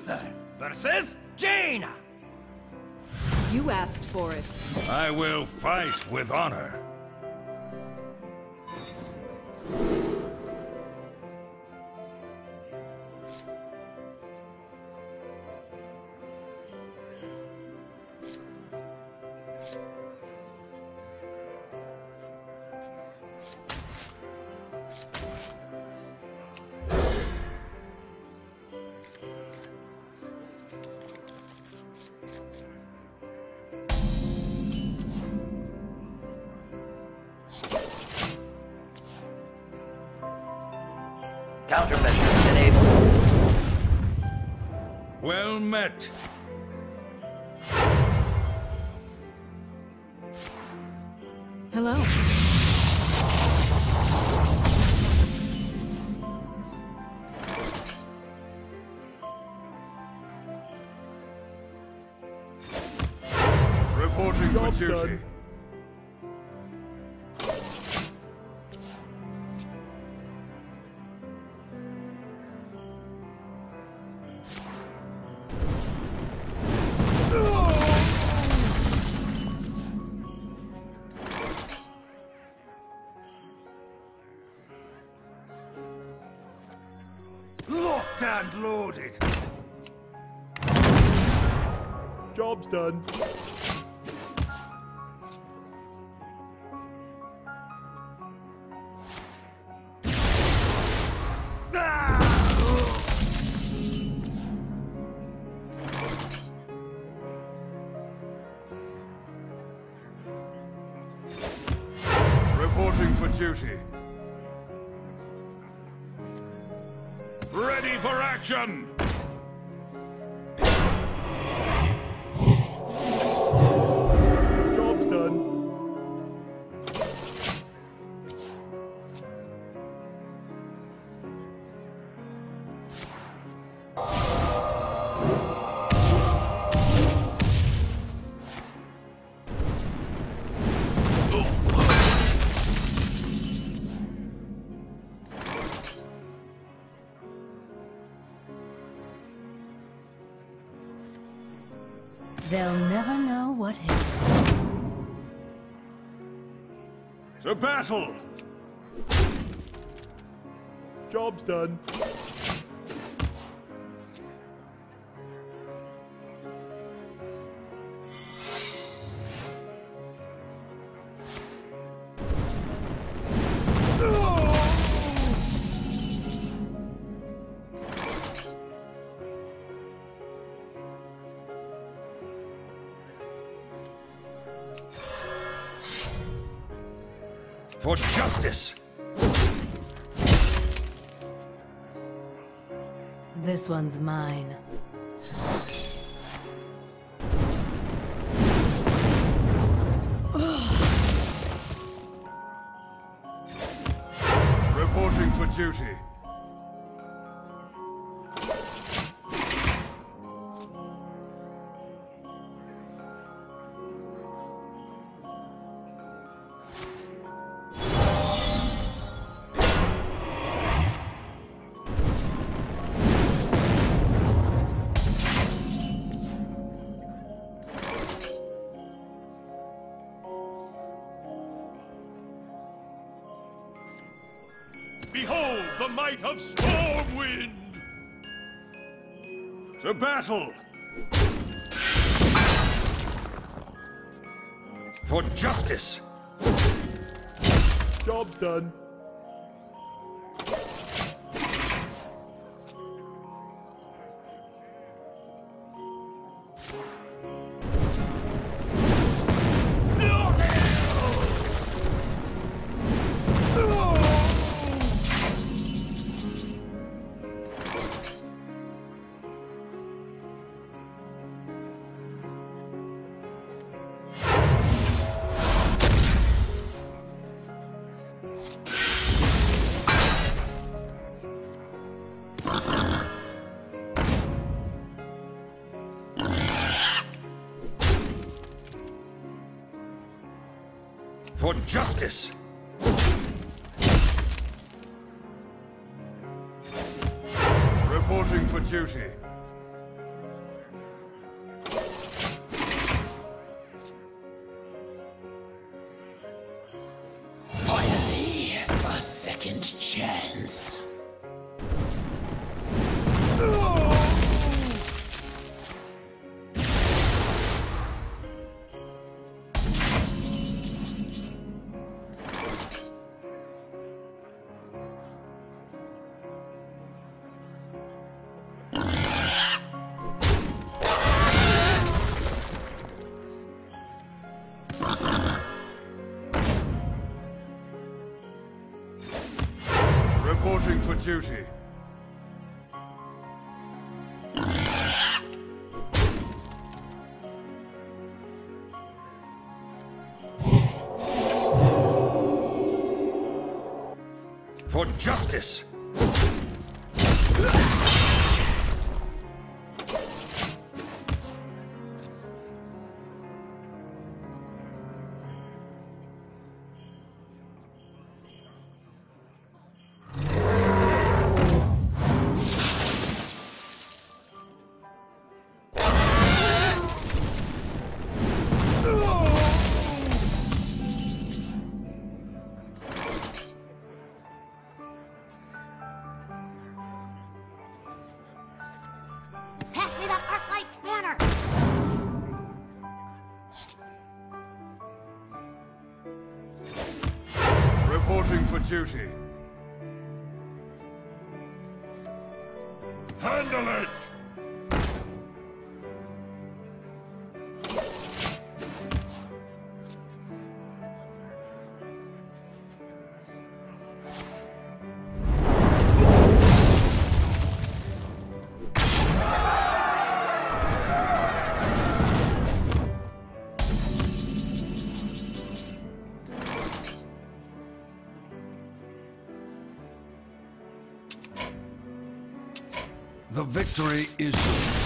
Uther versus Jaina. You asked for it. I will fight with honor. Countermeasures enabled. Well met. Hello. Reporting for duty. And loaded. Job's done. Reporting for duty. Action! They'll never know what hit. To battle! Job's done. For justice! This one's mine. Reporting for duty. Behold the might of Stormwind! To battle! For justice! Job's done. For justice! Reporting for duty. Second chance. Reporting for duty. For justice! Reporting for duty. Handle it! The victory is.